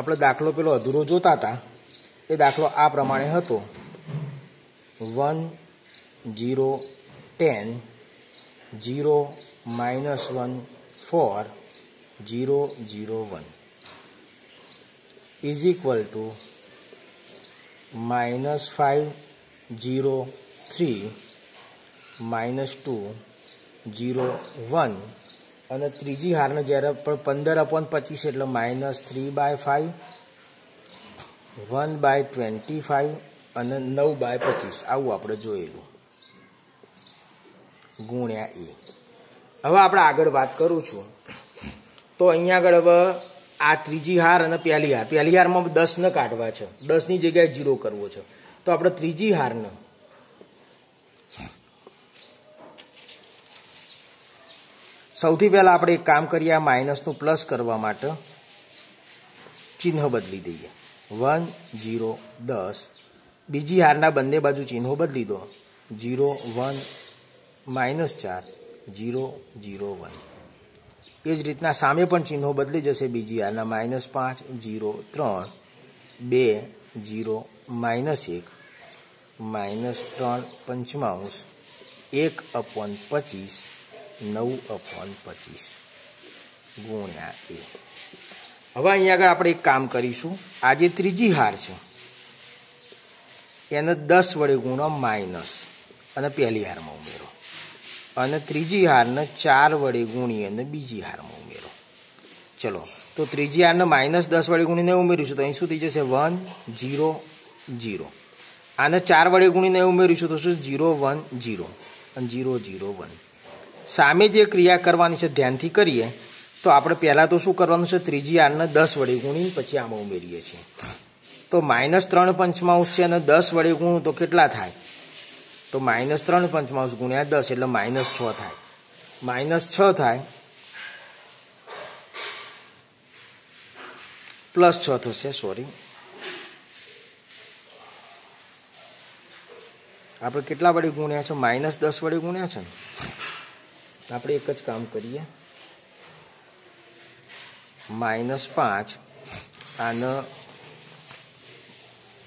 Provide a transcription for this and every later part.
આપણે દાખલો પેલો અધૂરો જોતા હતા. એ દાખલો આ પ્રમાણે હતો. One zero ten, zero minus one four, zero zero one. Is equal to minus five zero three minus two zero one અને ત્રીજી હારને જ્યારે પણ પંદર અપોન પચીસ એટલે minus three by five one by twenty five અને નવ બાય પચીસ. આવું આપણે જોયેલું. ગુણ્યા એ. હવે આપણે આગળ વાત કરું છું. તો અહીંયા આગળ હવે આ ત્રીજી હાર અને પહેલી હાર. પહેલી હારમાં દસને કાઢવા છે. દસની જગ્યાએ જીરો કરવો છે. તો આપણે ત્રીજી હારને સૌથી પહેલાં આપણે એક કામ કરીએ, આ માઇનસનું પ્લસ કરવા માટે ચિહ્ન બદલી દઈએ. વન જીરો દસ. બીજી હારના બંને બાજુ ચિહ્નો બદલી દો. જીરો વન માઇનસ ચાર. જીરો જીરો વન એ જ રીતના સામે પણ ચિહ્નો બદલી જશે. બીજી હારના માઇનસ પાંચ જીરો ત્રણ. બે જીરો માઇનસ એક. માઇનસ ત્રણ, પંચમાંશ. એક અપોન પચીસ. નવ અપોન પચીસ. ગુણ્યા એ હવે અહીંયા આગળ આપણે એક કામ કરીશું. આ જે ત્રીજી હાર છે. એને દસ વડે ગુણો માઇનસ. અને પહેલી હારમાં ઉમેરો. અને ત્રીજી હારને ચાર વડે ગુણી અને બીજી હારમાં ઉમેરો. ચલો, તો ત્રીજી હારને માઇનસ દસ વડે ગુણીને ઉમેરીશું. તો અહીં શું થઈ જશે? One, zero zero. આને ચાર વડે ગુણીને ઉમેરીશું તો શું? Zero, one, zero. અને જીરો જીરો, વન. સામે જે ક્રિયા કરવાની છે ધ્યાનથી કરીએ, તો આપણે પહેલાં તો શું કરવાનું છે? ત્રીજી આરને દસ વડે ગુણી પછી આમાં ઉમેરીએ છીએ. તો માઇનસ ત્રણ પંચમાંશ છે અને દસ વડે ગુણું તો કેટલા થાય? તો માઇનસ ત્રણ પંચમાંશ ગુણ્યા દસ એટલે માઇનસ છ થાય. માઇનસ છ થાય, પ્લસ છ થશે, સોરી. આપણે કેટલા વડે ગુણ્યા છે? માઇનસ દસ વડે ગુણ્યા છે ને? આપણે એક જ કામ કરીએ. માઇનસ પાંચ. આને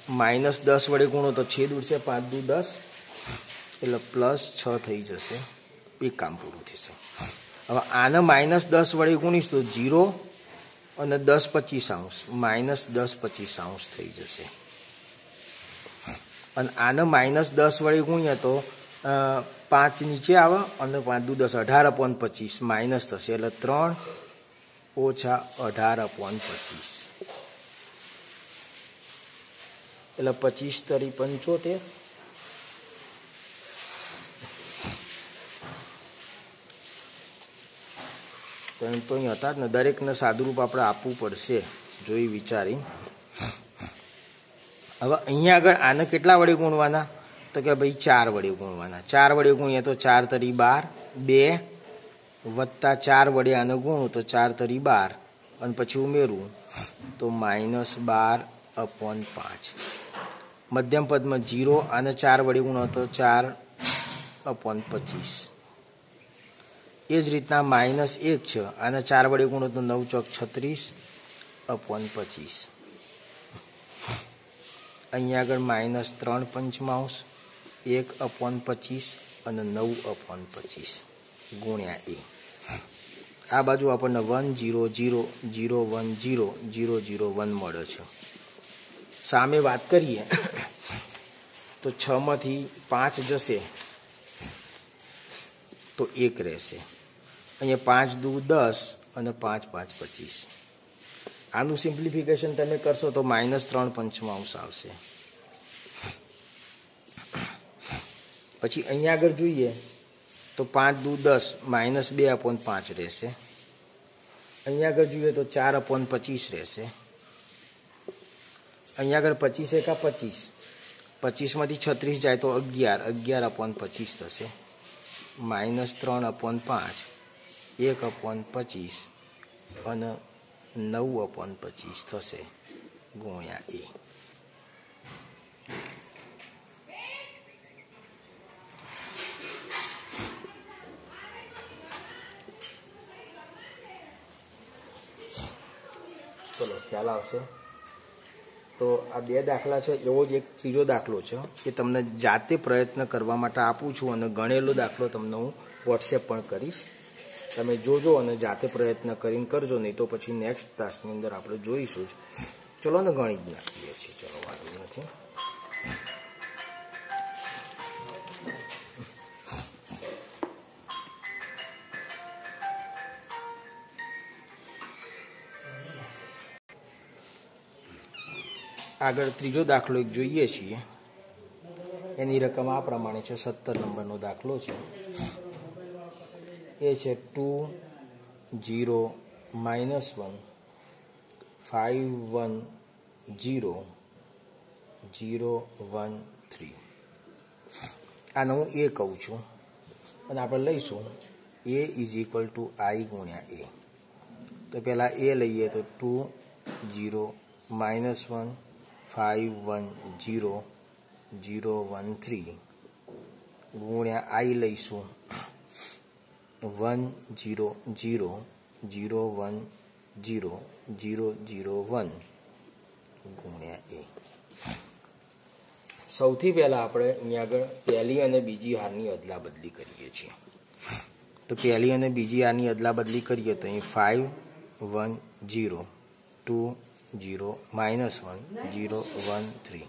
માઇનસ દસ વડે ગુણો તો છેદ ઉડશે પાંચ દુ દસ. એટલે પ્લસ છ થઈ જશે. એક કામ પૂરું થશે. હવે આને માઇનસ દસ વડે ગુણીશ તો જીરો અને દસ પચીસ અંશ. માઇનસ દસ પચીસ અંશ થઈ જશે. અને આને માઇનસ દસ વડે ગુણીએ તો પાંચ નીચે આવે અને પાંચ દુ દસ અઢાર અપોન પચીસ. માઇનસ થશે એટલે ત્રણ ઓછા અઢાર અપોન પચીસ. એટલે પચીસ તરી પંચોતેર. તો અહીં હતા જ ને, દરેકને સાદુરૂપ આપણે આપવું પડશે જોઈ વિચારી હવે અહીંયા આગળ આને કેટલા વડે ગુણવાના? તો કે ભાઈ ચાર વડે ગુણવાના. ચાર વડે ગુણીએ તો ચાર તરી બાર, બે વત્તા ચાર વડે આને ગુણું તો ચાર તરી બાર. અને પછી ઉમેરવું. તો માઇનસ બાર અપોન પાંચ. મધ્યમ પદમાં જીરો આને ચાર વડે ગુણો તો ચાર અપોન પચીસ. એ જ રીતના માઇનસ એક છે આને ચાર વડે ગુણો તો નવ ચોક છત્રીસ અપોન પચીસ. અહીંયા આગળ માઇનસ ત્રણ પંચમાંશ એક અપોન પચીસ અને નવ અપોન પચીસ ગુણ્યા એ આ બાજુ આપણને one zero zero zero one zero zero zero one મળે છે સામે વાત કરીએ તો છમાંથી પાંચ જશે તો એક રહેશે અહીંયા પાંચ દુ દસ અને પાંચ પાંચ પચીસ આનું સિમ્પ્લિફિકેશન તમે કરશો તો માઇનસ ત્રણ પંચમાંશ આવશે પછી અહીંયા આગળ જોઈએ તો પાંચ દુ દસ, માઇનસ બે અપોન પાંચ રહેશે. અહીંયા આગળ જોઈએ તો ચાર અપોન પચીસ રહેશે. અહીંયા આગળ પચીસ એકા પચીસ. પચીસમાંથી છત્રીસ જાય તો અગિયાર અગિયાર અપોન પચીસ થશે. માઇનસ ત્રણ અપોન પાંચ, એક અપોન પચીસ અને નવ અપોન પચીસ થશે ગુણ્યા એ ચલો ખ્યાલ આવશે. તો આ બે દાખલા છે, એવો જ એક ત્રીજો દાખલો છે એ તમને જાતે પ્રયત્ન કરવા માટે આપું છું અને ગણેલો દાખલો તમને હું વોટ્સએપ પણ કરીશ. તમે જોજો અને જાતે પ્રયત્ન કરીને કરજો, નહીં તો પછી નેક્સ્ટ તાસની અંદર આપણે જોઈશું જ. ચલો ને જ નાખીએ છીએ. ચલો, વાંધો નથી. આગળ ત્રીજો દાખલો એક જોઈએ છીએ. એની રકમ આ પ્રમાણે છે, સત્તર નંબરનો દાખલો છે. એ છે two zero minus one, five one zero zero one three. આને હું એ કહું છું. અને આપણે લઈશું, A is equal to I ગુણ્યા એ. તો પહેલાં એ લઈએ તો two zero minus one five one zero zero one three ગુણ્યા આઈ લઈશું. One zero zero zero one zero zero zero one ગુણ્યા એ સૌથી પહેલાં આપણે અહીંયા આગળ પહેલી અને બીજી હારની અદલા બદલી કરીએ છીએ. તો પહેલી અને બીજી હારની અદલા બદલી કરીએ તો અહીં five one zero two zero minus one zero one three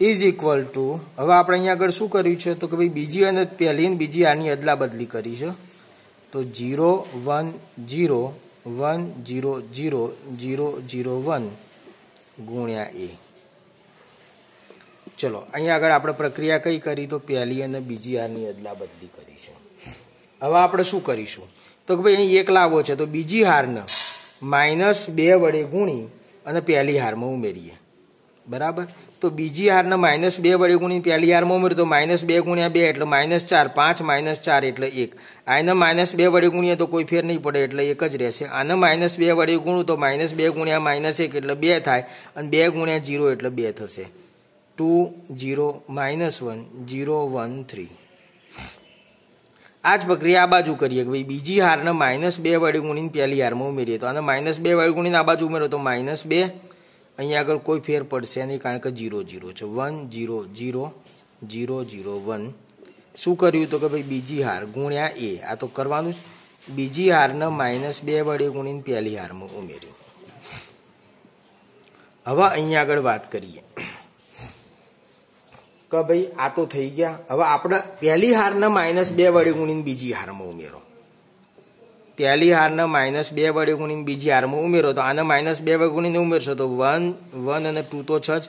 is equal to હવે આપણે અહીંયા આગળ શું કર્યું છે? તો કે ભાઈ બીજી અને પહેલી ને બીજી આની અદલા બદલી કરી છે. તો zero, one zero one, zero zero zero zero, one ગુણ્યા એ. ચલો, અહીંયા આગળ આપણે પ્રક્રિયા કઈ કરી? તો પહેલી અને બીજી આની અદલા બદલી કરી છે. હવે આપણે શું કરીશું? તો કે ભાઈ અહીં એક લાવો છે, તો બીજી હારને માઇનસ બે વડે ગુણી અને પહેલી હારમાં ઉમેરીએ. બરાબર? તો બીજી હારને માઇનસ બે વડે ગુણી, પહેલી હારમાં ઉમેરીએ તો માઇનસ બે ગુણ્યા બે એટલે માઇનસ ચાર, પાંચ માઇનસ ચાર એટલે એક. આને માઇનસ બે વડે ગુણીએ તો કોઈ ફેર નહીં પડે એટલે એક જ રહેશે. આને માઇનસ બે વડે ગુણું તો માઇનસ બે ગુણ્યા માઇનસ એક એટલે બે થાય અને બે ગુણ્યા જીરો એટલે બે થશે. Two zero minus one, zero one three. આ જ પ્રક્રિયા આ બાજુ કરીએ કે ભાઈ બીજી હારને માઇનસ બે વડે ગુણીને પહેલી હારમાં ઉમેરીએ. તો આને માઇનસ બે વડે ગુણીને આ બાજુ ઉમેરો તો માઇનસ બે. અહીંયા આગળ કોઈ ફેર પડશે નહીં કારણ કે જીરો જીરો છે. One, zero zero zero zero, one. શું કર્યું તો કે ભાઈ બીજી હાર ગુણ્યા એ. આ તો કરવાનું જ. બીજી હારને માઇનસ બે વડે ગુણીને પહેલી હારમાં ઉમેરી હવે અહીંયા આગળ વાત કરીએ. કે ભાઈ, આ તો થઈ ગયા. હવે આપણે પહેલી હારને માઇનસ બે વડે ગુણીને બીજી હારમાં ઉમેરો. પહેલી હારને માઇનસ બે વડે ગુણીને બીજી હારમાં ઉમેરો. તો આને માઇનસ બે વડે ગુણીને ઉમેરશો તો વન વન અને ટુ તો છ જ.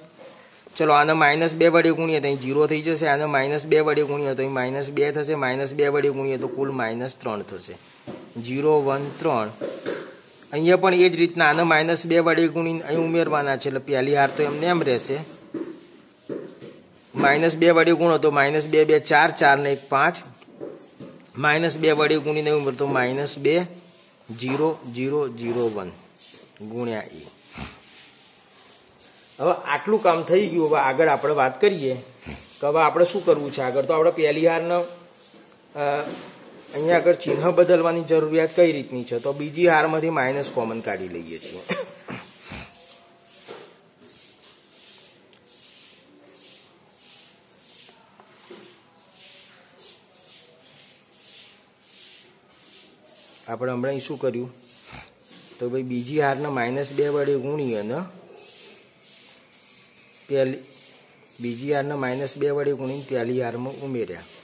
ચલો, આને માઇનસ બે વડે ગુણીએ તો અહીં જીરો થઈ જશે. આને માઇનસ બે વડે ગુણીએ તો અહીં માઇનસ બે થશે. માઇનસ બે વડે ગુણીએ તો કુલ માઇનસ ત્રણ થશે. જીરો વન ત્રણ. અહીંયા પણ એ જ રીતના આને માઇનસ બે વડે ગુણીને અહીં ઉમેરવાના છે. એટલે પહેલી હાર તો એમને એમ રહેશે. માઇનસ બે વડે ગુણો તો માઇનસ બે બે, ચાર ચાર ને એક, પાંચ. માઇનસ બે વડે ગુણીને ઉમેર તો માઇનસ બે, જીરો જીરો જીરો, વન ગુણ્યા એ. હવે આટલું કામ થઈ ગયું. હવે આગળ આપણે વાત કરીએ કે હવે આપણે શું કરવું છે? આગળ તો આપણે પહેલી હારનો અહીંયા આગળ ચિહ્ન બદલવાની જરૂરિયાત કઈ રીતની છે? તો બીજી હારમાંથી માઇનસ કોમન કાઢી લઈએ છીએ. આપણે હમણાં શું કર્યું? તો ભાઈ બીજી હારને માઇનસ બે વડે ગુણી અને પહેલી બીજી હારને માઇનસ બે વડે ગુણીને પહેલી હારમાં ઉમેર્યા.